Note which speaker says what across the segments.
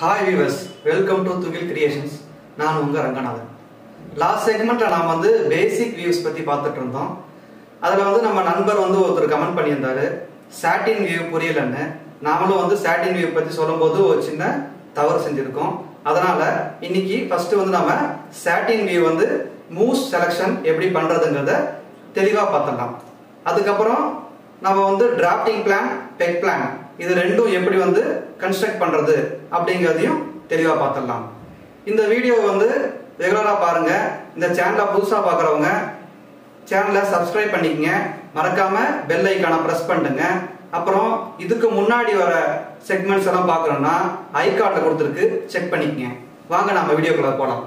Speaker 1: Hi viewers welcome to Thugil creations நான் உங்கள் Ranganathan. Last செக்மெண்ட்டில் நாம் வந்து பேசிக் வியூஸ் பற்றி பார்த்துட்டு இருந்தோம். அதில் வந்து நம்ம நண்பர் வந்து ஒருத்தர் கமெண்ட் பண்ணியிருந்தாரு. சாட்டின் வியூ புரியலன்னு. நாமளும் வந்து சாட்டின் வியூ பற்றி சொல்லும்போது ஒரு சின்ன தவறு செஞ்சிருக்கோம். அதனால் இன்னைக்கு ஃபர்ஸ்ட் வந்து நம்ம சாட்டின் வியூ வந்து மூஸ் செலெக்ஷன் எப்படி பண்ணுறதுங்கிறத தெளிவாக பார்த்துடலாம். அதுக்கப்புறம் நம்ம வந்து டிராஃப்டிங் பிளான் பெக் பிளான் இது ரெண்டும் எப்படி வந்து கன்ஸ்ட்ரக்ட் பண்ணுறது அப்படிங்கிறதையும் தெளிவாக பார்த்துடலாம். இந்த வீடியோ வந்து ரெகுலராக பாருங்க. இந்த சேனலை புதுசாக பார்க்குறவங்க சேனலை சப்ஸ்கிரைப் பண்ணிக்கங்க. மறக்காம பெல் ஐக்கானை ப்ரெஸ் பண்ணுங்க. அப்புறம் இதுக்கு முன்னாடி வர செக்மெண்ட்ஸ் எல்லாம் பார்க்குறோம்னா ஐ கார்டில் கொடுத்துருக்கு செக் பண்ணிக்கங்க. வாங்க நம்ம வீடியோக்குள்ளே போகலாம்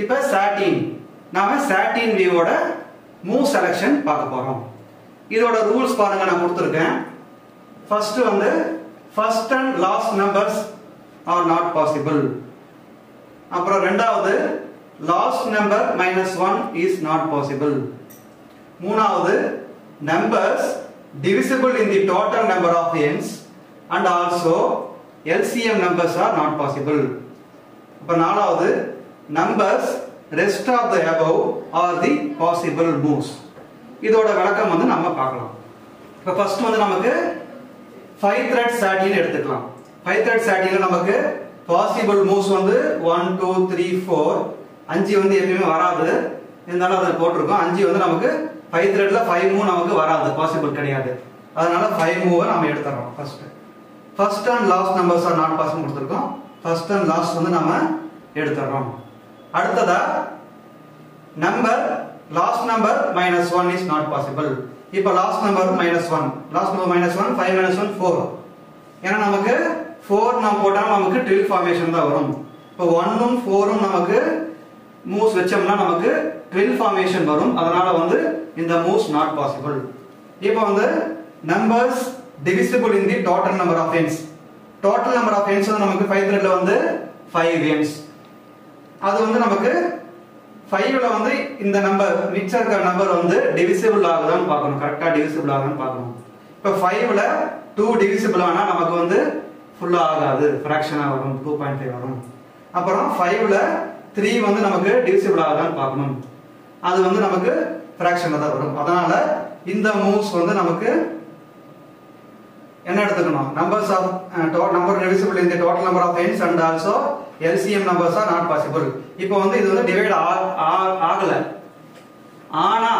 Speaker 1: இப்போ சாட்டின் நாம சாட்டின் வியூவோட மூவ் செலெக்ஷன் பார்க்க போகிறோம் இதோட ரூல்ஸ் பாருங்க நான் கொடுத்துருக்கேன். ஃபர்ஸ்ட் வந்து first and last numbers are not possible அப்புறம் ரெண்டாவது last number minus one is not possible மூணாவது numbers divisible in the total number of ends and also LCM numbers are not possible. அப்ப நாலாவது numbers rest of the above are the possible moves இதோட விளக்கம் வந்து நம்ம பார்க்கலாம். இப்போ first வந்து நமக்கு ஃபைவ் த்ரெட் சாட்டின் எடுத்துக்கலாம். ஃபைவ் த்ரெட் சாட்டியில் நமக்கு பாசிபிள் மூவ்ஸ் வந்து ஒன் டூ த்ரீ ஃபோர் அஞ்சு வந்து எப்பயுமே வராது. இருந்தாலும் அதை போட்டிருக்கோம். அஞ்சு வந்து நமக்கு ஃபைவ் த்ரெட்ல ஃபைவ் மூவ் நமக்கு வராது. பாசிபிள் கிடையாது. அதனால ஃபைவ் மூவை நம்ம எடுத்துறோம் first first and last numbers are not possible கொடுத்துருக்கோம். ஃபர்ஸ்ட் அண்ட் லாஸ்ட் வந்து நம்ம எடுத்துறோம். அடுத்ததா number last number minus one is not possible இப்போ last number minus one last number minus one five minus one four ஏன்னா நமக்கு four நம்ம போட்டாலும் நமக்கு ட்ரில் ஃபார்மேஷன் தான் வரும். இப்போ ஒன்னும் ஃபோரும் நமக்கு மூவ்ஸ் வச்சோம்னா நமக்கு ட்ரில் ஃபார்மேஷன் வரும். அதனால வந்து இந்த மூவ்ஸ் நாட் பாசிபிள் இப்போ வந்து numbers divisible in the total number of ends total number of ends வந்து நமக்கு ஃபைவ் த்ரெட்ல வந்து ஃபைவ் எண்ட்ஸ் அது வந்து நமக்கு ஃபைவ்ல வந்து இந்த நம்பர் மிச்சம் இருக்கிற நம்பர் வந்து டிவிசிபிள் ஆகுதான்னு பார்க்கணும். கரெக்டாக டிவிசிபிள் ஆகுதான்னு பார்க்கணும். இப்போ ஃபைவ்ல டூ டிவிசிபிள் ஆனால் நமக்கு வந்து ஃபுல்லாக ஆகாது. ஃப்ராக்ஷனாக வரும் டூ பாயிண்ட் ஃபைவ் வரும். அப்புறம் ஃபைவ்ல த்ரீ வந்து நமக்கு டிவிசிபிள் ஆகுதான்னு பார்க்கணும். அது வந்து நமக்கு ஃப்ராக்ஷனில் தான் வரும். அதனால இந்த மூவ்ஸ் வந்து நமக்கு என்ன எடுத்துக்கணும்? நம்பர்ஸ் ஆஃப் நம்பர் டிவிசிபிள் இந்த total number of ends and also LCM numbers are not possible இப்போ வந்து இது வந்து டிவைட் ஆகல. ஆனா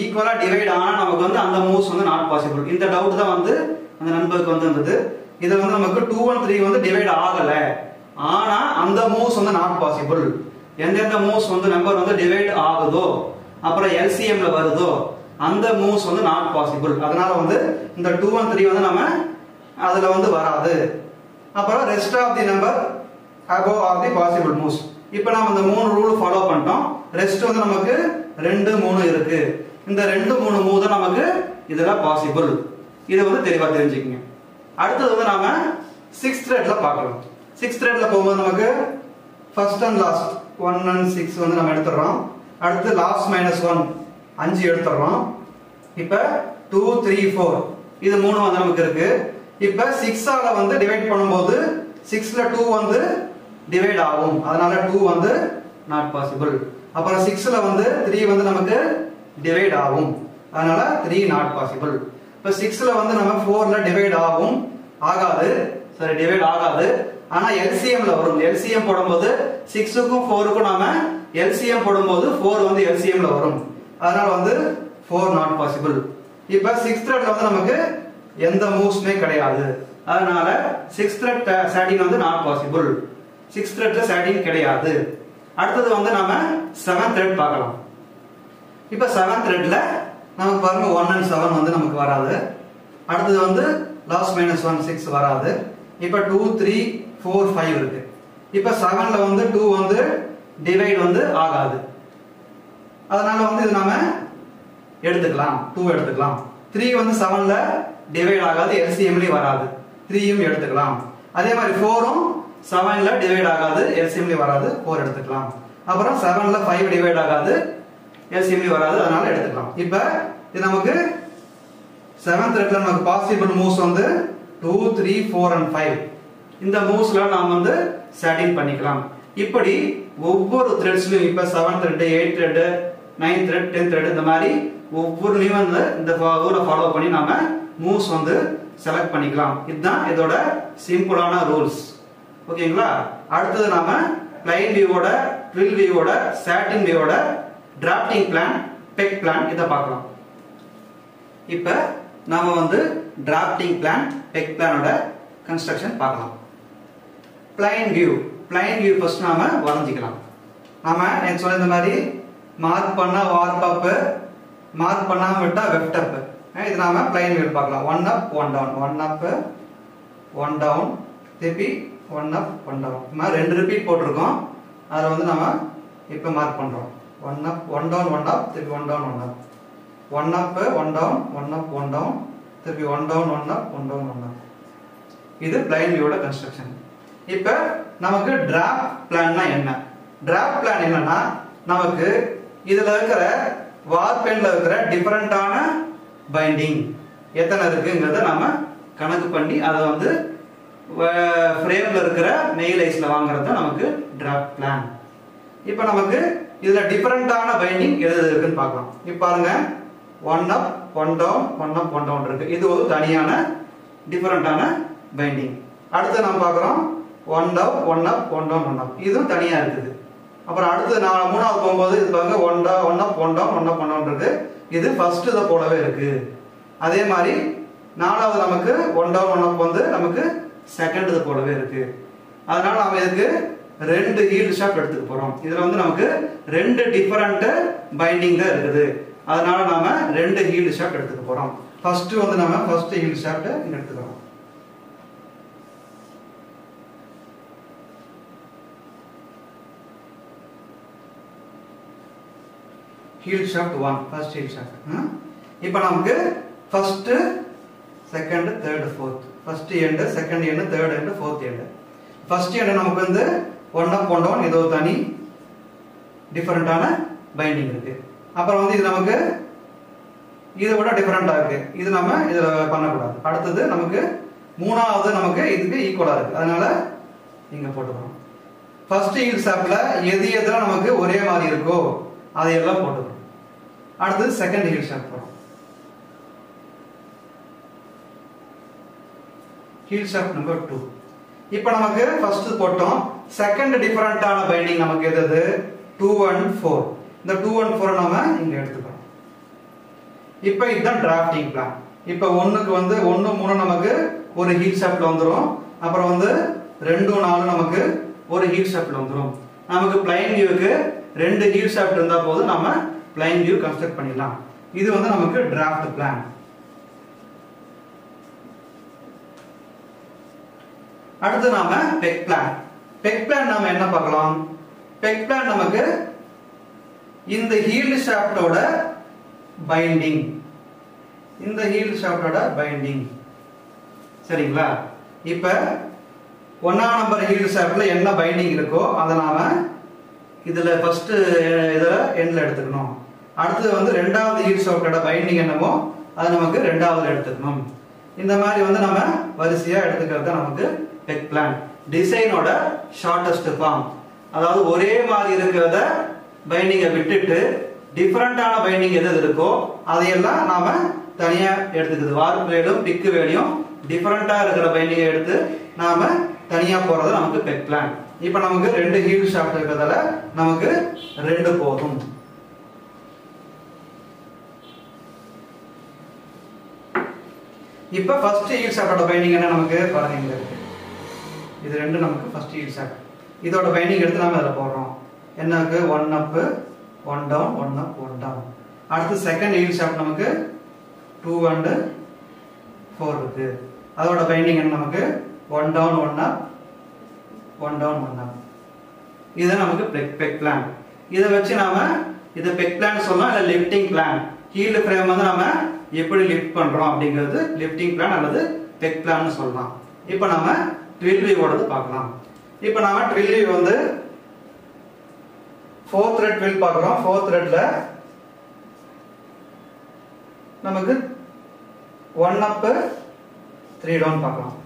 Speaker 1: ஈக்குவலா டிவைட் ஆனா நமக்கு வந்து அந்த மூவ்ஸ் வந்து நாட் பாசிபிள் இந்த டவுட் தான் வந்து அந்த நண்பருக்கு வந்து இருந்தது. இது வந்து நமக்கு டூ ஒன் த்ரீ வந்து டிவைட் ஆகல. ஆனா அந்த மூவ்ஸ் வந்து நாட் பாசிபிள் எந்தெந்த மூவ்ஸ் வந்து நம்பர் வந்து டிவைட் ஆகுதோ அப்புறம் எல்சிஎம்ல வருதோ அந்த மூவ்ஸ் வந்து நாட் பாசிபிள் அதனால வந்து இந்த டூ ஒன் த்ரீ வந்து நம்ம அதுல வந்து வராது. அப்புறம் rest of the number above of the possible moves இப்போ நம்ம இந்த மூணு ரூல் ஃபாலோ பண்ணிட்டோம். ரெஸ்ட் வந்து நமக்கு ரெண்டு மூணு இருக்கு. இந்த ரெண்டு மூணு மூவ் தான் நமக்கு இதெல்லாம் பாசிபிள் இதை வந்து தெளிவாக தெரிஞ்சுக்கங்க. அடுத்தது வந்து நாம சிக்ஸ்த் த்ரெட்ல பார்க்கலாம். சிக்ஸ்த் த்ரெட்ல போகும்போது நமக்கு first and last one and six வந்து நம்ம எடுத்துடுறோம். அடுத்து லாஸ்ட் மைனஸ் ஒன் அஞ்சு எடுத்துடுறோம். இப்போ டூ த்ரீ ஃபோர் இது மூணு வந்து நமக்கு இருக்கு. இப்போ சிக்ஸால வந்து டிவைட் பண்ணும்போது சிக்ஸ்ல டூ வந்து டிவைட் ஆகும். அதனால டூ வந்து நாட் பாசிபிள் அப்புறம் சிக்ஸ்ல வந்து த்ரீ வந்து நமக்கு டிவைட் ஆகும். அதனால த்ரீ நாட் பாசிபிள் இப்ப சிக்ஸ்ல வந்து நம்ம ஃபோர்ல டிவைட் ஆகும். ஆகாது. சரி டிவைட் ஆகாது. ஆனா எல்சிஎம்ல வரும். எல்சிஎம் போடும்போது சிக்ஸுக்கும் ஃபோருக்கும் நாம எல்சிஎம் போடும்போது ஃபோர் வந்து எல்சிஎம்ல வரும். அதனால வந்து ஃபோர் நாட் பாசிபிள் இப்ப சிக்ஸ் த்ரெட்ல வந்து நமக்கு எந்த மூவ்ஸுமே கிடையாது. அதனால சிக்ஸ் த்ரெட் சாட்டின் வந்து நாட் பாசிபிள் சிக்ஸ் த்ரெட்ல சாட்டின் கிடையாது. அடுத்தது வந்து நம்ம செவன் த்ரெட் பார்க்கலாம். இப்ப செவன் த்ரெட்ல நமக்கு பாருங்க ஒன் அண்ட் செவன் வந்து நமக்கு வராது. அடுத்தது வந்து லாஸ்ட் மைனஸ் ஒன் சிக்ஸ் வராது. இப்ப டூ த்ரீ ஃபோர் ஃபைவ் இருக்கு. இப்ப செவன்ல வந்து டூ வந்து டிவைட் வந்து ஆகாது. அதனால வந்து இது நாம எடுத்துக்கலாம். டூ எடுத்துக்கலாம். த்ரீ வந்து செவன்ல டிவைட் ஆகாது. எல்சிஎம்லயும் வராது. த்ரீயும் எடுத்துக்கலாம். அதே மாதிரி ஃபோரும் செவன்ல டிவைட் ஆகாது எல்சிஎம்லி வராது ஃபோர் எடுத்துக்கலாம். அப்புறம் செவன்ல ஃபைவ் டிவைட் ஆகாது எல்சிஎம்லி வராது அதனால எடுத்துக்கலாம். இப்போ இது நமக்கு செவன்த் ரெட்ல நமக்கு பாசிபிள் மூவ்ஸ் வந்து two three four and five இந்த மூவ்ஸ்ல நாம் வந்து செட்டிங் பண்ணிக்கலாம். இப்படி ஒவ்வொரு த்ரெட்ஸ்லயும் இப்ப seven thread eight thread nine thread tenth thread இந்த மாதிரி ஒவ்வொருலையும் வந்து இந்த ரூலை ஃபாலோ பண்ணி நாம மூவ்ஸ் வந்து செலக்ட் பண்ணிக்கலாம். இதுதான் இதோட சிம்பிளான ரூல்ஸ் ஓகேங்களா? அடுத்தது நாம பிளைன் வியூவோட ட்ரில் வியூவோட சாட்டின் வியூவோட டிராஃப்டிங் பிளான் பெக் பிளான் இதை பார்க்கலாம். இப்போ நாம வந்து டிராஃப்டிங் பிளான் பெக் பிளானோட கன்ஸ்ட்ரக்ஷன் பார்க்கலாம். Plain view plain view first நாம வரைஞ்சிக்கலாம். நாம நேற்று சொன்ன இந்த மாதிரி மார்க் பண்ணா வார்ப் அப் மார்க் பண்ணாம விட்டா வெப்ட் அப் இது நாம பிளைன் வியூ பார்க்கலாம். One up one down one up one down திருப்பி ஒன் அப் ஒன் டவுன் இந்த மாதிரி ரெண்டு ரிப்பீட் போட்டிருக்கோம். அதில் வந்து நம்ம இப்போ மார்க் பண்ணுறோம் one up one down one up திருப்பி one down one up one up one down one up one down திருப்பி one down one up one down one up இது பிளைன் வியூட கன்ஸ்ட்ரக்ஷன் இப்போ நமக்கு டிராப் பிளான்னா என்ன? டிராப் பிளான் என்னன்னா நமக்கு இதில் இருக்கிற வார் பென்ல இருக்கிற டிஃபரெண்டான பைண்டிங் எத்தனை இருக்குங்கிறத நம்ம கணக்கு பண்ணி அதை வந்து ஃப்ரேம்ல இருக்கிற மெயில் ஐஸ்ல வாங்குறது தான் நமக்கு டிராஃப்ட் பிளான் இப்போ நமக்கு இதுல டிஃபரெண்டான பைண்டிங் எது எது இருக்குன்னு பார்க்கலாம். இப்போ பாருங்க. One up one down one up one down இருக்கு. இது ஒரு தனியான டிஃபரெண்டான பைண்டிங் அடுத்து நம்ம பார்க்குறோம். One down one up one down one up இதுவும் தனியாக இருக்குது. அப்புறம் அடுத்து நான் மூணாவது போகும்போது இது பாருங்க. One down one up one down one up one down இருக்கு. இது ஃபர்ஸ்ட் இதை போலவே இருக்கு. அதே மாதிரி நாலாவது நமக்கு ஒன் டவுன் ஒன் அப் வந்து நமக்கு செகண்ட் இது போலவே இருக்கு. அதனால நாம இதுக்கு ரெண்டு ஹீல் ஷாப் எடுத்துக்க போறோம். இதுல வந்து நமக்கு ரெண்டு டிஃபரண்ட் பைண்டிங் தான் இருக்குது. அதனால நாம ரெண்டு ஹீல்டு ஷாப் எடுத்துக்க போறோம். ஃபர்ஸ்ட் வந்து நம்ம ஃபர்ஸ்ட் ஹீல் ஷாப்ட் எடுத்துக்கிறோம். Heald shaft one first heald shaft இப்போ நமக்கு first second third fourth first end second end third end fourth end first end நமக்கு வந்து ஒன் அப் ஒன் டவுன் ஏதோ தனி டிஃபரெண்டான பைண்டிங் இருக்கு. அப்புறம் வந்து இது நமக்கு இதை விட டிஃபரெண்டா இருக்கு. இது நம்ம இதுல பண்ணக்கூடாது. அடுத்தது நமக்கு மூணாவது நமக்கு இதுக்கு ஈக்குவலா இருக்கு. அதனால இங்க போட்டுக்கிறோம் ஃபர்ஸ்ட் ஹீல் எது எதுல நமக்கு ஒரே மாதிரி இருக்கோ அதையெல்லாம் போட்டுக்கிறோம் அடுத்தது செகண்ட் ஹீல்ஸாப் போகிறோம் ஹீல் ஷாப் நம்பர் டூ இப்போ நமக்கு ஃபர்ஸ்ட் போட்டோம். செகண்ட் டிஃபரண்டான பைண்டிங் நமக்கு எது டூ ஒன் ஃபோர் இந்த டூ ஒன் ஃபோர் நம்ம இங்க எடுத்துக்கிறோம் இப்போ இதுதான் டிராஃப்டிங் பிளான் இப்போ ஒன்றுக்கு வந்து ஒன்று மூணு நமக்கு ஒரு ஹீட் ஷாப்ல வந்துடும் அப்புறம் வந்து ரெண்டு நாலு நமக்கு ஒரு ஹீட் ஷாப்ல வந்துடும் நமக்கு பிளைன் வியூக்கு ரெண்டு ஹீட் ஷாப்ட் இருந்தா போதும் நம்ம பிளைன் வியூ கன்ஸ்ட்ரக்ட் பண்ணிடலாம். இது வந்து நமக்கு டிராஃப்ட் பிளான் அடுத்து நாம பெக் பிளான் பெக் பிளான் நாம என்ன பார்க்கலாம்? பெக் பிளான் நமக்கு இந்த ஹீல்டு ஷாஃப்டோட பைண்டிங் இந்த ஹீல்டு ஷாஃப்டோட பைண்டிங் சரிங்களா? இப்ப ஒன்னாம் நம்பர் ஹீல்டு ஷாப்ட்ல என்ன பைண்டிங் இருக்கோ அதை நாம இதுல ஃபர்ஸ்ட் இதுல எண்ட்ல எடுத்துக்கணும். அடுத்தது வந்து ரெண்டாவது ஹீல்டு ஷாஃப்டோட பைண்டிங் என்னமோ அது நமக்கு ரெண்டாவது எடுத்துக்கணும். இந்த மாதிரி வந்து நம்ம வரிசையா எடுத்துக்கிறது தான் நமக்கு பெக் பிளான் டிசைனோட ஷார்டஸ்ட் ஃபார்ம் அதாவது ஒரே மாதிரி இருக்கிறத பைண்டிங்கை விட்டுட்டு டிஃப்ரெண்டான பைண்டிங் எது எது இருக்கோ அதையெல்லாம் நாம தனியா எடுத்துக்குது வார்ப் வேலும் பிக்கு வேலையும் டிஃப்ரெண்டா இருக்கிற பைண்டிங்கை எடுத்து நாம தனியா போறது நமக்கு பெக் பிளான் இப்போ நமக்கு ரெண்டு ஹீல் ஷாஃப்ட் இருக்கிறதால நமக்கு ரெண்டு போதும். இப்போ ஃபர்ஸ்ட் ஹீல் ஷாஃப்டோட பைண்டிங் என்ன நமக்கு? பாருங்க இருக்கு. இது ரெண்டு நமக்கு ஃபர்ஸ்ட் ஹீல் ஷாஃப்ட் இதோட பைண்டிங் எடுத்து நாம அதில் போடுறோம். என்னக்கு? One up one down one up one down அடுத்து செகண்ட் ஹீல் ஷாஃப்ட் நமக்கு டூ அண்டு ஃபோர் இருக்கு. அதோட பைண்டிங் என்ன நமக்கு? One down one up one down one up இது நமக்கு பெக் பெக் பிளான் இதை வச்சு நாம இதை பெக் பிளான் சொல்லலாம் இல்லை லிஃப்டிங் பிளான் ஹீல்டு ஃப்ரேம் வந்து நாம எப்படி லிஃப்ட் பண்றோம் அப்படிங்கிறது லிஃப்டிங் பிளான் அல்லது பெக் பிளான் சொல்லலாம். இப்போ நம்ம ட்வில் வியூவோடது பார்க்கலாம். இப்போ நாம ட்வில் வியூ வந்து ஃபோர்த் த்ரெட் ட்வில் பார்க்குறோம். ஃபோர்த் த்ரெட்ல நமக்கு ஒன் அப் த்ரீ டவுன் பார்க்கலாம்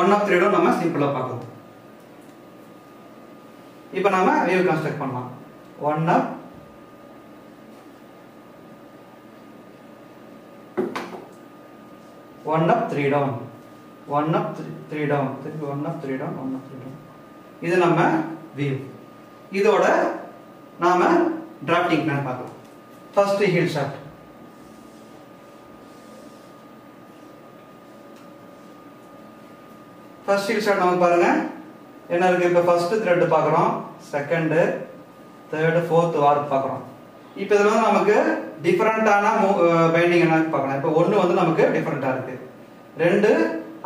Speaker 1: ஒன் அப் த்ரீ டவுன் நம்ம சிம்பிளாக பார்க்கலாம். இப்போ நாம வியூ கன்ஸ்ட்ரக்ட் பண்ணலாம். One up one up three down one up three three down திருப்பி one up three down one up three down இது நம்ம வியூ இதோட நாம டிராஃப்டிங் பிளான் பார்க்கலாம். First heald shaft first heald shaft நமக்கு பாருங்க. என்ன இருக்கு? இப்போ ஃபர்ஸ்ட் த்ரெட் பார்க்குறோம். செகண்டு தேர்டு ஃபோர்த்து வார்க் பார்க்குறோம். இப்போ இதில் வந்து நமக்கு டிஃப்ரெண்ட்டான பைண்டிங் என்ன பார்க்கலாம். இப்போ ஒன்று வந்து நமக்கு டிஃப்ரெண்ட்டாக இருக்குது ரெண்டு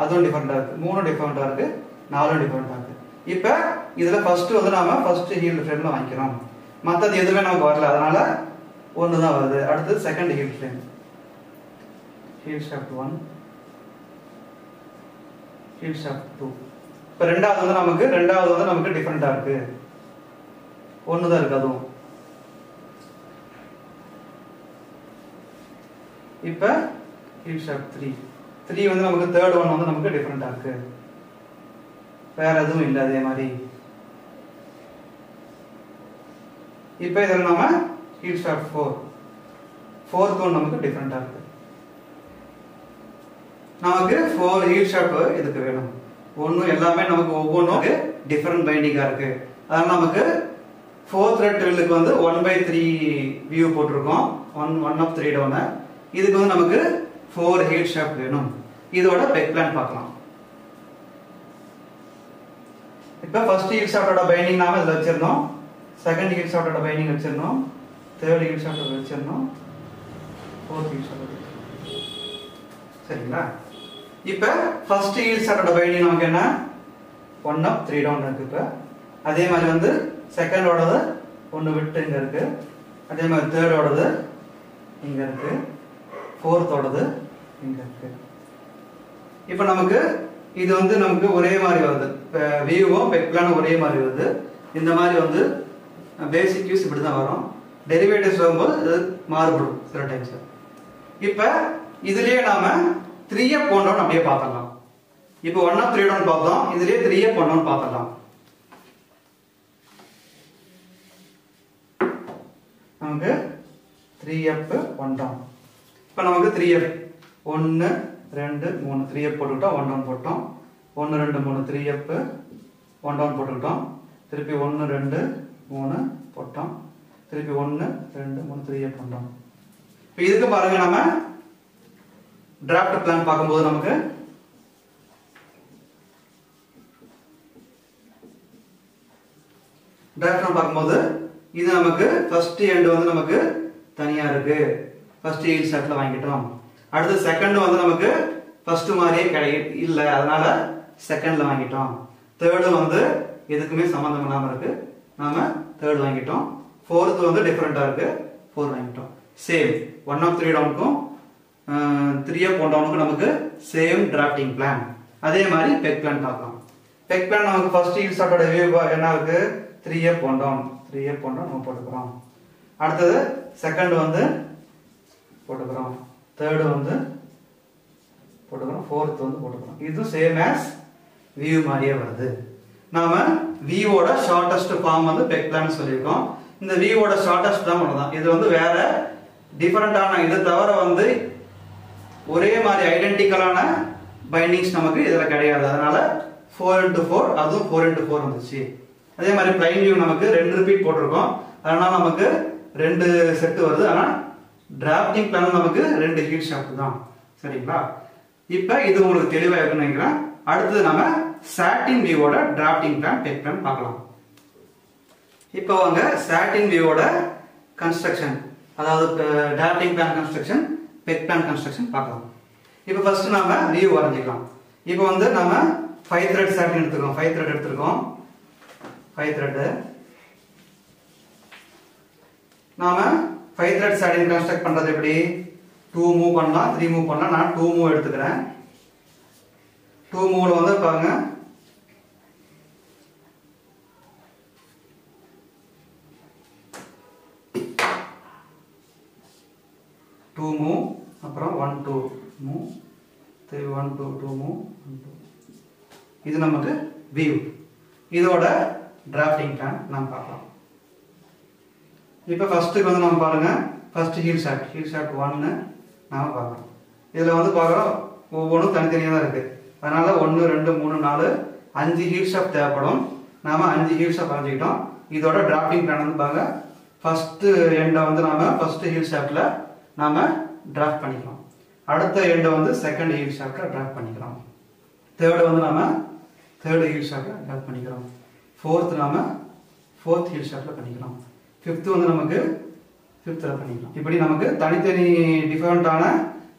Speaker 1: அதுவும் டிஃப்ரெண்ட்டாக இருக்குது மூணும் டிஃப்ரெண்ட்டாக இருக்குது நாலும் டிஃப்ரெண்ட்டாக இருக்குது இப்போ இதில் ஃபஸ்ட்டு வந்து நாம் ஃபஸ்ட்டு ஹீல் ஃப்ரேமில் வாங்கிக்கிறோம். மற்றது எதுவுமே நமக்கு வரல. அதனால் ஒன்று தான் வருது. அடுத்து second heald frame heald shaft one heald shaft two இப்போ ரெண்டாவது வந்து நமக்கு ரெண்டாவது வந்து நமக்கு டிஃப்ரெண்ட்டாக இருக்குது ஒன்று தான் இருக்குது அதுவும். இப்போ ஹீல் ஷாஃப்ட் த்ரீ த்ரீ வந்து நமக்கு தேர்ட் ஒன் வந்து நமக்கு டிஃப்ரெண்ட்டாக இருக்கு. வேற எதுவும் இல்லை அதே மாதிரி. இப்போ இதில் நம்ம heald shaft four fourth one நமக்கு டிஃப்ரெண்ட்டாக இருக்கு. நமக்கு ஃபோர் ஹீட் ஷார்ட் இதுக்கு வேணும்? ஒன்றும் எல்லாமே நமக்கு ஒவ்வொன்றும் டிஃப்ரெண்ட் பைண்டிங்காக இருக்கு. அதனால நமக்கு ஃபோர்த் ரெட் ட்ரில்லுக்கு வந்து ஒன் பை த்ரீ வியூ போட்டிருக்கோம். One one of three down இதுக்கு வந்து நமக்கு ஃபோர் ஹீட் ஷாஃப்ட் வேணும். இதோட பெக் பிளான் பார்க்கலாம். இப்போ ஃபர்ஸ்ட் ஹீட் ஷாஃப்டோட பைண்டிங் நாம இதில் வச்சிருந்தோம். செகண்ட் ஹீட் ஷாஃப்டோட பைண்டிங் வச்சிருந்தோம். தேர்ட் ஹீட் ஷாஃப்டோட வச்சிருந்தோம். ஃபோர்த் ஹீட் ஷாஃப்டோட சரிங்களா? இப்போ ஃபர்ஸ்ட் ஹீல் ஷாஃப்டோட பைண்டிங் நமக்கு என்ன? ஒன் அப் த்ரீ டவுன் இருக்கு இப்போ. அதே மாதிரி வந்து செகண்டோடது ஒன்று விட்டு இங்கே இருக்கு. அதே மாதிரி தேர்டோடது இங்கே இருக்கு. ஃபோர்த்தோடது இங்க இருக்கு இப்போ நமக்கு இது வந்து நமக்கு ஒரே மாதிரி வருது. வியூவும் பெக்லானும் ஒரே மாதிரி வருது. இந்த மாதிரி வந்து பேசிக் யூஸ் இப்படி தான் வரும். டெரிவேட்டிவ்ஸ் வரும்போது இது மாறுபடும் சில டைம்ஸ் இப்போ இதுலயே நாம த்ரீ எப் ஒன் அப்படியே பார்த்துடலாம். இப்போ ஒன் ஆஃப் த்ரீ டவுன் பார்த்தோம். இதுலயே த்ரீ எப் ஒன் பார்த்துடலாம். நமக்கு த்ரீ எஃப் ஒன் டவுன் இப்போ நமக்கு த்ரீ எஃப் ஒன்று ரெண்டு மூணு. த்ரீ எப் போட்டுக்கிட்டோம். ஒன் டவுன் போட்டோம். ஒன்று ரெண்டு மூணு. த்ரீ எப் ஒன் டவுன் போட்டுக்கிட்டோம். திருப்பி ஒன்று ரெண்டு மூணு போட்டோம். திருப்பி ஒன்று ரெண்டு மூணு. த்ரீ எப் போட்டோம். இப்போ இதுக்கு பாருங்க நம்ம டிராஃப்ட் பிளான் பார்க்கும்போது நமக்கு டிராஃப்ட் பார்க்கும்போது இது நமக்கு ஃபர்ஸ்ட் எண்டு வந்து நமக்கு தனியாக இருக்கு. ஃபர்ஸ்ட் எயிட் செட்டில் வாங்கிட்டோம். அடுத்து செகண்ட் வந்து நமக்கு ஃபர்ஸ்ட் மாதிரியே கிடை இல்லை அதனால செகண்ட்ல வாங்கிட்டோம். தேர்டு வந்து எதுக்குமே சம்மந்தம் இல்லாமல் இருக்கு. நாம தேர்ட் வாங்கிட்டோம். ஃபோர்த் வந்து டிஃப்ரெண்டாக இருக்கு. ஃபோர் வாங்கிட்டோம். சேம் ஒன் ஆஃப் த்ரீ டவுனுக்கும் த்ரீ ஆஃப் ஒன் டவுனுக்கும் நமக்கு சேம் டிராஃப்டிங் பிளான் அதே மாதிரி பெக் பிளான் பார்க்கலாம். பெக் பிளான் நமக்கு ஃபர்ஸ்ட் இயர் ஸ்டார்டோட வியூ என்ன இருக்கு? Three of one down three of one down நம்ம போட்டுக்கிறோம். அடுத்தது செகண்ட் வந்து போட்டுக்கிறோம். தேர்டு வந்து போட்டுக்கணும். ஃபோர்த் வந்து போட்டுக்கணும். இது சேம் ஆஸ் வியூ மாதிரியே வருது. நாம வியூவோட ஷார்டஸ்ட் ஃபார்ம் வந்து பெக் பிளான் சொல்லியிருக்கோம். இந்த வியூவோட ஷார்டஸ்ட் ஃபார்ம் தான் இது வந்து வேற டிஃபரெண்டான இது தவிர வந்து ஒரே மாதிரி ஐடென்டிக்கலான பைண்டிங்ஸ் நமக்கு இதில் கிடையாது. அதனால ஃபோர் இன்ட்டு ஃபோர் அதுவும் ஃபோர் இன்ட்டு ஃபோர் வந்துச்சு. அதே மாதிரி பிளைன் வியூ நமக்கு ரெண்டு ரிப்பீட் போட்டிருக்கோம். அதனால் நமக்கு ரெண்டு செட்டு வருது. ஆனால் டிராஃப்டிங் பிளான் நமக்கு ரெண்டு ஹீட் ஷாஃப்ட் தான். சரிங்களா? இப்போ இது உங்களுக்கு தெளிவாக இருக்குன்னு அடுத்தது நம்ம சாட்டின் வியூவோட டிராஃப்டிங் பிளான் டெக் பிளான் பார்க்கலாம். இப்போ வாங்க சாட்டின் வியூவோட கன்ஸ்ட்ரக்ஷன் அதாவது drafting plan construction peg plan construction பார்க்கலாம். இப்போ ஃபர்ஸ்ட் நாம வியூ வரைஞ்சிக்கலாம். இப்போ வந்து நம்ம ஃபைவ் த்ரெட் சாட்டின் எடுத்துருக்கோம் ஃபைவ் த்ரெட் எடுத்துருக்கோம். ஃபைவ் த்ரெட்டு நாம ஃபைவ் த்ரெட் சாட்டின் கன்ஸ்ட்ரக்ட் பண்ணுறது எப்படி? டூ மூவ் பண்ணலாம் த்ரீ மூவ் பண்ணலாம். நான் டூ மூவ் எடுத்துக்கிறேன். டூ மூவில் வந்து பாருங்க. டூ மூவ் அப்புறம் one two move three one two two move one two இது நமக்கு வியூ இதோட டிராஃப்டிங் பிளான் நம்ம பார்க்கலாம். இப்போ ஃபர்ஸ்ட்டுக்கு வந்து நம்ம பாருங்க first heald shaft heald shaft ஒன்னு நாம பார்க்குறோம் இதில் வந்து பார்க்குறோம் ஒவ்வொன்றும் தனித்தனியாக தான் இருக்குது அதனால ஒன்று ரெண்டு மூணு நாலு அஞ்சு ஹீல் ஷாப் தேவைப்படும். நாம அஞ்சு ஹீல் ஷாப் வரைஞ்சிக்கிட்டோம் இதோட டிராஃப்டிங் பிளான் வந்து பாருங்க ஃபர்ஸ்ட் எண்டை வந்து நாம ஃபர்ஸ்ட் ஹீல் ஷாப்ல நாம டிராஃப்ட் பண்ணிக்கிறோம் அடுத்த எண்டை வந்து செகண்ட் ஹீல் ஷாப்ல டிராஃப்ட் பண்ணிக்கிறோம் தேர்டு வந்து நாம தேர்டு ஹீல் ஷாப்ல டிராஃப்ட் பண்ணிக்கிறோம் ஃபோர்த் நாம ஃபோர்த் ஹீல் ஷாப்ல பண்ணிக்கிறோம் ஃபிஃப்த்து வந்து நமக்கு ஃபிஃப்த்தில் பண்ணிக்கலாம். இப்படி நமக்கு தனித்தனி டிஃபரெண்டான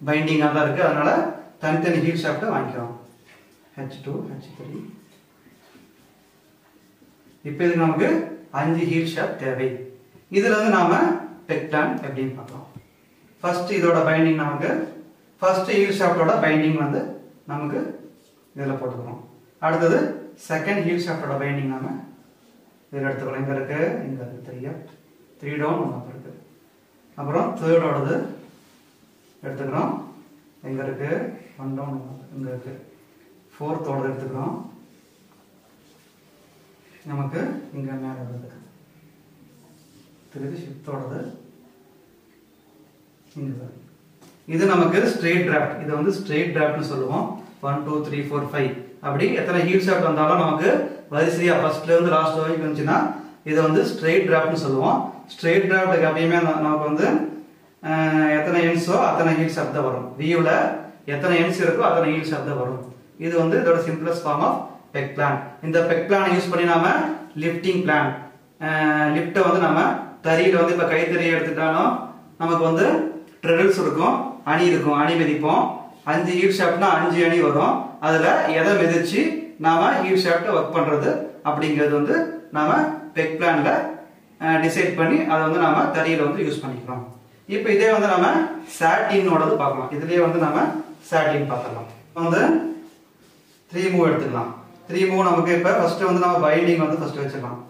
Speaker 1: பைண்டிங்காக தான் இருக்குது அதனால் தனித்தனி ஹீல் ஷாப்ட்டை வாங்கிக்கிறோம் ஹெச் டூ ஹெச் த்ரீ இப்போ இதுக்கு நமக்கு அஞ்சு ஹீல் ஷாப் தேவை. இதுலேருந்து நாம் நாம பெக்டான் எப்படின்னு பார்க்கலாம். ஃபர்ஸ்ட் இதோட பைண்டிங் நமக்கு ஃபர்ஸ்ட் ஹீல் ஷாப்டோட பைண்டிங் வந்து நமக்கு இதில் போட்டுக்கிறோம் அடுத்தது செகண்ட் ஹீல் ஷாப்டோட பைண்டிங் நாம இதில் எடுத்துக்கலாம் எங்கே இருக்கு இங்கே இருக்கு த்ரீ த்ரீ டவுன் ஒன்று அப்புறம் இருக்கு. அப்புறம் தேர்டோடது எடுத்துக்கிறோம். எங்கே இருக்கு? ஒன் டவுன் இங்கே இருக்கு. ஃபோர்த்தோடது எடுத்துக்கிறோம். நமக்கு இங்கே மேலே வருது திருப்பி ஷிஃப்டோடது இங்கே வருது இது நமக்கு ஸ்ட்ரெயிட் டிராஃப்ட் இது வந்து ஸ்ட்ரெயிட் டிராஃப்ட்னு சொல்லுவோம். One two three four five அப்படி எத்தனை ஹீல் ஷாட் வந்தாலும் நமக்கு வரிசையாக ஃபர்ஸ்ட்லேருந்து லாஸ்ட் வரைக்கும் இருந்துச்சுன்னா இதை வந்து ஸ்ட்ரெயிட் டிராஃப்ட்னு சொல்லுவோம். ஸ்ட்ரெயிட் டிராஃப்ட்டுக்கு எப்பயுமே நமக்கு வந்து எத்தனை எண்ட்ஸோ அத்தனை ஹீல் ஷாட் தான் வரும். வியூவில் எத்தனை எண்ட்ஸ் இருக்கோ அத்தனை ஹீல் ஷாட் தான் வரும். இது வந்து இதோட simplest form of peg plan இந்த பெக் பிளான் யூஸ் பண்ணி நாம லிஃப்டிங் பிளான் லிஃப்ட்டை வந்து நம்ம தறியில் வந்து இப்போ கைத்தறியை எடுத்துட்டாலும் நமக்கு வந்து ட்ரெடல்ஸ் இருக்கும் அணி இருக்கும். அணி மிதிப்போம். அஞ்சு ஹீல் ஷாப்னா அஞ்சு அணி வரும். அதில் எதை மிதிச்சு நாம ஹீல் ஷாப்ட் ஒர்க் பண்றது அப்படிங்கிறது வந்து நாம பெக் பிளான்ல டிசைட் பண்ணி அதை வந்து நாம தறியில வந்து யூஸ் பண்ணிக்கிறோம். இப்போ இதே வந்து நாம சாட்டினோடது பார்க்கலாம். இதுலயே வந்து நாம சாட்டின் பார்த்துக்கலாம் வந்து த்ரீ மூவ் எடுத்துக்கலாம். த்ரீ மூவ் நமக்கு இப்போ ஃபர்ஸ்ட் வந்து நம்ம பைண்டிங் வந்து ஃபர்ஸ்ட் வச்சுக்கலாம்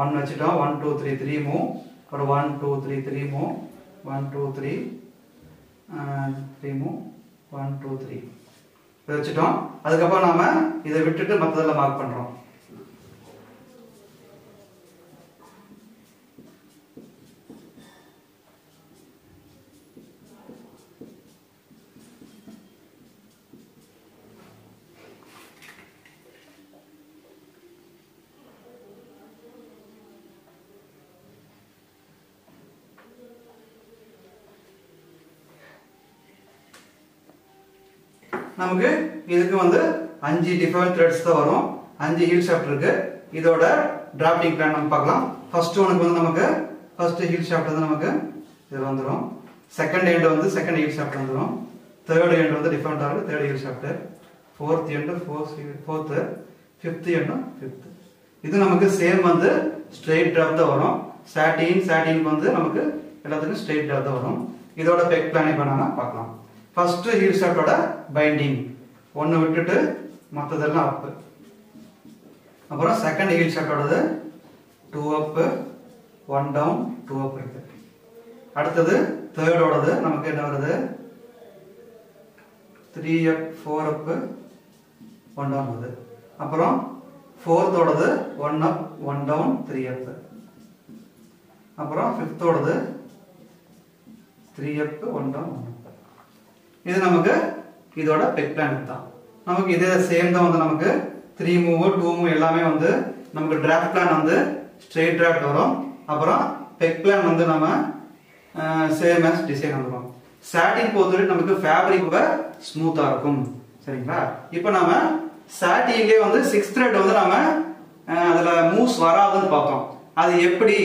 Speaker 1: ஒன் வச்சுட்டோம் one two three three move ஒரு one two three three move one two three three move one two three இதை வச்சுட்டோம். அதுக்கப்புறம் நாம இதை விட்டுட்டு மற்றதெல்லாம் மார்க் பண்றோம். நமக்கு இதுக்கு வந்து அஞ்சு டிஃபரெண்ட் த்ரெட்ஸ் தான் வரும். அஞ்சு ஹீல் ஷாஃப்ட் இருக்கு. இதோட டிராஃப்டிங் பிளான் நம்ம பார்க்கலாம். ஃபர்ஸ்ட் ஒனுக்கு வந்து நமக்கு ஃபர்ஸ்ட் ஹீல் ஷாஃப்ட் வந்து நமக்கு இது வந்துடும் செகண்ட் எண்ட் வந்து செகண்ட் ஹீல் ஷாஃப்ட் வந்துடும் தேர்ட் எண்ட் வந்து டிஃபரெண்டாக இருக்குது third heald shaft fourth end fourth fourth fifth எண்டும் fifth இது நமக்கு சேம் வந்து ஸ்ட்ரெயிட் ட்ராப் தான் வரும். சாட்டின் சாட்டின் வந்து நமக்கு எல்லாத்துக்கும் ஸ்ட்ரெயிட் ட்ராப் தான் வரும். இதோட பெக் பிளான் இப்போ பார்க்கலாம். ஃபர்ஸ்ட் ஹீல் ஷாட்டோட பைண்டிங் ஒன்று விட்டுட்டு மற்றதெல்லாம் அப்பு அப்புறம் second heald ஷாட்டோடது two up one down two up இருக்கு. அடுத்தது தேர்டோடது நமக்கு என்ன வருது? Three up four up one down வருது. அப்புறம் ஃபோர்த்தோடது one up one down three up அப்புறம் ஃபிஃப்த்தோடது three up one down one up இது நமக்கு இதோட பெக் பிளான் தான் நமக்கு இதே சேம் தான் வந்து நமக்கு த்ரீ மூவ் டூ மூவ் எல்லாமே வந்து நமக்கு டிராஃப்ட் பிளான் வந்து ஸ்ட்ரெயிட் டிராஃப்ட் வரும். அப்புறம் பெக் பிளான் வந்து நம்ம சேம் ஆஸ் டிசைன் வந்துடும் சாட்டின் பொறுத்தவரை நமக்கு ஃபேப்ரிக் ஸ்மூத்தா இருக்கும். சரிங்களா? இப்போ நாம சாட்டின்லேயே வந்து சிக்ஸ் த்ரெட் வந்து நாம அதில் அதுல மூவ்ஸ் வராதுன்னு பார்த்தோம். அது எப்படி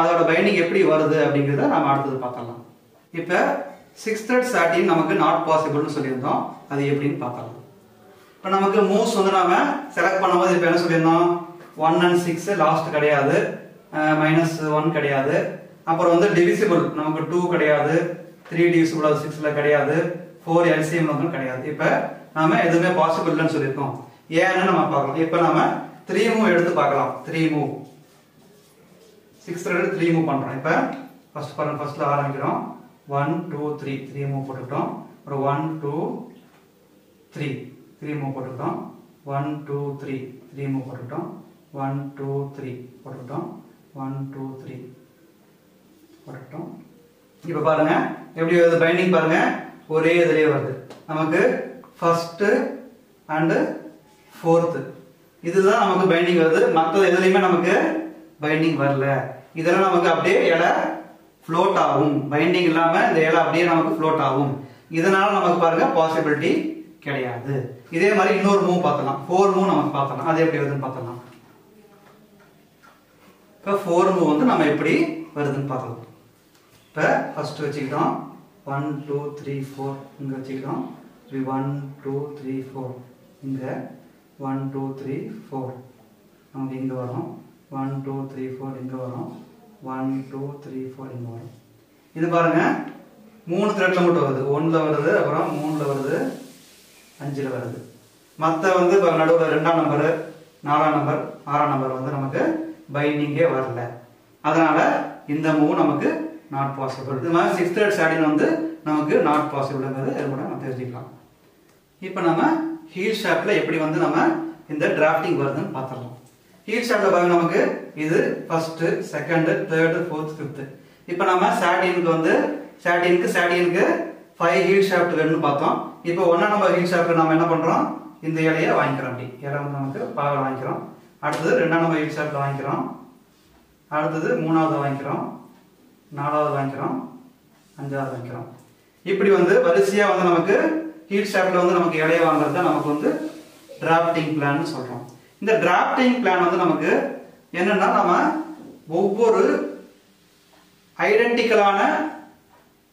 Speaker 1: அதோட பைண்டிங் எப்படி வருது அப்படிங்கிறத நாம அடுத்தது பார்க்கலாம் இப்போ சிக்ஸ் த்ரெட் சாட்டின் நமக்கு நாட் பாசிபிள்னு சொல்லியிருந்தோம். அது எப்படின்னு பார்க்கலாம். இப்போ நமக்கு மூவ்ஸ் வந்து நாம செலக்ட் பண்ணும்போது இப்போ என்ன சொல்லியிருந்தோம்? ஒன் அண்ட் சிக்ஸ் லாஸ்ட் கிடையாது. மைனஸ் ஒன் கிடையாது. அப்புறம் வந்து டிவிசிபிள் நமக்கு டூ கிடையாது. த்ரீ டிவிசிபிள் சிக்ஸ்ல கிடையாது. ஃபோர் எல்சிஎம் வந்து கிடையாது. இப்போ நாம எதுவுமே பாசிபிள் இல்லைன்னு சொல்லியிருக்கோம். ஏன்னு நம்ம பார்க்கலாம். இப்போ நாம த்ரீ மூவ் எடுத்து பார்க்கலாம். Three move six thread three move பண்றோம். இப்போ ஃபர்ஸ்ட் பாருங்க ஃபர்ஸ்ட்ல ஆரம்பிக்கிறோம். One two three three move போட்டுக்கிட்டோம். அப்புறம் one two three three move போட்டுக்கிட்டோம். One two three three move போட்டுக்கிட்டோம். One two three போட்டுக்கிட்டோம். ஒன் டூ த்ரீ போட்டுக்கிட்டோம். இப்போ பாருங்க. எப்படி வருது? பைண்டிங் பாருங்க. ஒரே இதுலயே வருது. நமக்கு ஃபர்ஸ்ட் அண்டு ஃபோர்த்து இதுதான் நமக்கு பைண்டிங் வருது. மற்ற எதுலையுமே நமக்கு பைண்டிங் வரல. இதெல்லாம் நமக்கு அப்படியே இலை ஃப்ளோட் ஆகும். பைண்டிங் இல்லாம இந்த இலை அப்படியே நமக்கு ஃப்ளோட் ஆகும். இதனால நமக்கு பாருங்க பாசிபிலிட்டி கிடையாது. இதே மாதிரி இன்னொரு மூவ் பார்த்தலாம் ஃபோர் மூவ் நமக்கு பார்த்தலாம் அது எப்படி வருதுன்னு பார்த்தலாம் இப்போ ஃபோர் மூவ் வந்து நம்ம எப்படி வருதுன்னு பார்க்கலாம் இப்போ ஃபர்ஸ்ட் வச்சுக்கிட்டோம். ஒன் டூ த்ரீ ஃபோர் இங்கே வச்சுக்கிட்டோம். ஒன் டூ த்ரீ ஃபோர் இங்கே ஒன் டூ த்ரீ ஃபோர் நமக்கு இங்கே வரும். ஒன் டூ த்ரீ ஃபோர் இங்கே வரும். ஒன் டூ த்ரீ ஃபோர் இங்கே வரும் இது பாருங்க. மூணு த்ரெட்ல மட்டும் வருது. ஒன்றில் வருது அப்புறம் மூணில் வருது அஞ்சில் வருது. மற்ற வந்து இப்போ நடுவில் ரெண்டாம் நம்பரு நாலாம் நம்பர் ஆறாம் நம்பர் வந்து நமக்கு பைண்டிங்கே வரல. அதனால இந்த மூவ் நமக்கு நாட் பாசிபிள் இது மாதிரி சிக்ஸ்த் த்ரெட் சாடின் வந்து நமக்கு நாட் பாசிபிள்ங்கிறது இது கூட நம்ம தெரிஞ்சுக்கலாம். இப்போ நம்ம ஹீல் ஷாப்பில் எப்படி வந்து நம்ம இந்த டிராஃப்டிங் வருதுன்னு பார்த்துடலாம். கீழ் ஷாப்ல பாருங்க நமக்கு இது first second third fourth fifth இப்போ நம்ம சாட்டினுக்கு வந்து சாட்டினுக்கு சாட்டினுக்கு ஃபைவ் ஹீல் ஷாப்ட் வேணும்னு பார்த்தோம். இப்போ ஒன்னா நம்பர் ஹீல் ஷாப்ல நம்ம என்ன பண்றோம்? இந்த இலையை வாங்கிக்கிறோம் அப்படி. இலை வந்து நமக்கு பாகல் வாங்கிக்கிறோம். அடுத்தது ரெண்டாம் நம்பர் ஹீல் ஷாப்ல வாங்கிக்கிறோம். அடுத்தது மூணாவது வாங்கிக்கிறோம். நாலாவது வாங்கிக்கிறோம். அஞ்சாவது வாங்கிக்கிறோம். இப்படி வந்து வரிசையா வந்து நமக்கு ஹீல் ஷாப்ல வந்து நமக்கு இலைய வாங்குறது தான் நமக்கு வந்து டிராஃப்டிங் பிளான் சொல்றோம். இந்த டிராஃப்டிங் பிளான் வந்து நமக்கு என்னன்னா நம்ம ஒவ்வொரு ஐடென்டிக்கலான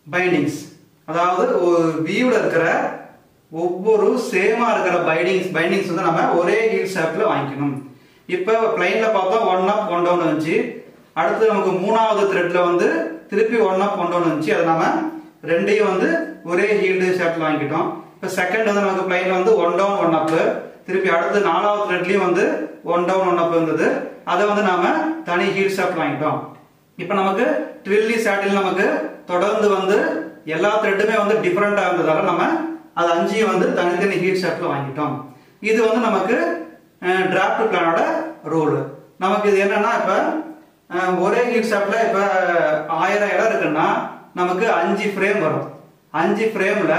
Speaker 1: பைண்டிங்ஸ் அதாவது ஒரு வியூவில் இருக்கிற ஒவ்வொரு சேமாக இருக்கிற பைண்டிங்ஸ் பைண்டிங்ஸ் வந்து நம்ம ஒரே ஹீல் ஷாப்ல வாங்கிக்கணும். இப்போ பிளைனில் பார்த்தா ஒன் அப் ஒன் டவுன் வந்துச்சு அடுத்து நமக்கு மூணாவது த்ரெட்டில் வந்து திருப்பி ஒன் அப் ஒன் டவுன் வந்துச்சு அதை நம்ம ரெண்டையும் வந்து ஒரே ஹீல்டு ஷாப்ல வாங்கிட்டோம் இப்போ செகண்ட் வந்து நமக்கு பிளைனில் வந்து ஒன் டவுன் ஒன் அப்பு திருப்பி அடுத்து நாலாவது த்ரெட்லயும் வந்து ஒன் டவுன் ஒன் அப் இருந்தது. அதை வந்து நாம தனி ஹீட் ஷாப் வாங்கிட்டோம். இப்போ நமக்கு ட்வில்லி சாட்டில் நமக்கு தொடர்ந்து வந்து எல்லா த்ரெட்டுமே வந்து டிஃப்ரெண்டா இருந்ததால நம்ம அது அஞ்சையும் வந்து தனித்தனி ஹீட் ஷாப்ல வாங்கிட்டோம். இது வந்து நமக்கு டிராஃப்ட் பிளானோட ரூல் நமக்கு இது என்னன்னா இப்ப ஒரே ஹீட் ஷாப்ல இப்ப ஆயிரம் இடம் இருக்குன்னா நமக்கு அஞ்சு ஃப்ரேம் வரும். அஞ்சு ஃப்ரேம்ல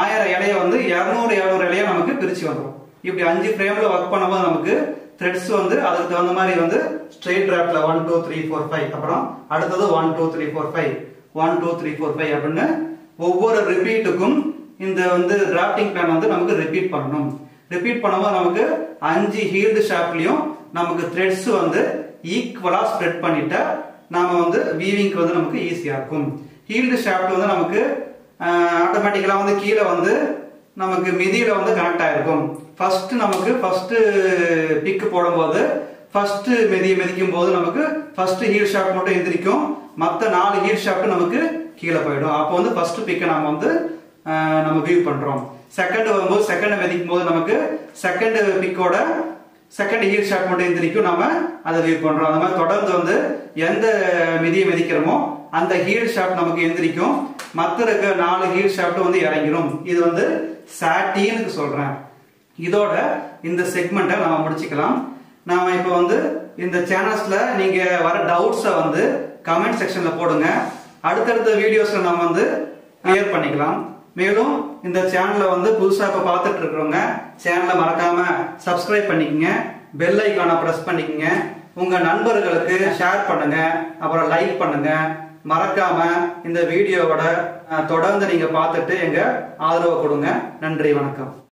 Speaker 1: ஆயிரம் இலைய வந்து இரநூறு இரநூறு இலைய நமக்கு பிரிச்சு வந்துடும் இப்படி அஞ்சு ஃப்ரேம்ல ஒர்க் பண்ணும்போது நமக்கு த்ரெட்ஸ் வந்து அதுக்கு தகுந்த மாதிரி வந்து straight டிராப்ட்ல one two three four five அப்புறம் அடுத்தது one two three four five one two three four five அப்படின்னு ஒவ்வொரு ரிப்பீட்டுக்கும் இந்த வந்து டிராஃப்டிங் பிளான் வந்து நமக்கு ரிப்பீட் பண்ணணும். ரிப்பீட் பண்ணும்போது நமக்கு அஞ்சு ஹீல்டு ஷாப்லயும் நமக்கு த்ரெட்ஸ் வந்து ஈக்குவலா ஸ்ப்ரெட் பண்ணிட்டா நாம வந்து வீவிங்க்கு வந்து நமக்கு ஈஸியா இருக்கும். ஹீல்டு ஷாப்ட் வந்து நமக்கு ஆட்டோமேட்டிக்கலா வந்து கீழே வந்து நமக்கு மிதியில வந்து கனெக்ட் ஆயிருக்கும். ஃபர்ஸ்ட் நமக்கு ஃபர்ஸ்ட் பிக் போடும்போது ஃபர்ஸ்ட் மிதியை மிதிக்கும் போது நமக்கு ஃபர்ஸ்ட் ஹீல் ஷாட் மட்டும் எந்திரிக்கும். மற்ற நாலு ஹீல் ஷாப்ட் நமக்கு கீழே போயிடும். அப்போ வந்து ஃபர்ஸ்ட் பிக்கை நம்ம வந்து நம்ம வியூ பண்றோம். செகண்ட் வரும்போது செகண்ட் மிதிக்கும் போது நமக்கு செகண்ட் பிக்கோட செகண்ட் ஹீல் ஷாட் மட்டும் எந்திரிக்கும். நம்ம அதை வியூ பண்றோம். அந்த மாதிரி தொடர்ந்து வந்து எந்த மிதியை மிதிக்கிறோமோ அந்த ஹீல் ஷாட் நமக்கு எந்திரிக்கும். மற்ற இருக்க நாலு ஹீல் ஷாட்டும் வந்து இறங்கிடும். இது வந்து சாட்டின்னு சொல்றேன். இதோட இந்த செக்மெண்ட்டை நம்ம முடிச்சுக்கலாம். நாம இப்போ வந்து இந்த சேனல்ஸ்ல நீங்க வர டவுட்ஸை வந்து கமெண்ட் செக்ஷன்ல போடுங்க. அடுத்தடுத்த வீடியோஸ்ல நம்ம வந்து கிளியர் பண்ணிக்கலாம். மேலும் இந்த சேனலை வந்து புதுசா இப்ப பார்த்துட்டு இருக்கிறவங்க சேனலை மறக்காம சப்ஸ்கிரைப் பண்ணிக்கங்க. பெல் ஐக்கானை பிரஸ் பண்ணிக்கங்க. உங்க நண்பர்களுக்கு ஷேர் பண்ணுங்க. அப்புறம் லைக் பண்ணுங்க. மறக்காம இந்த வீடியோவோட தொடர்ந்து நீங்க பார்த்துட்டு எங்க ஆதரவு கொடுங்க. நன்றி வணக்கம்.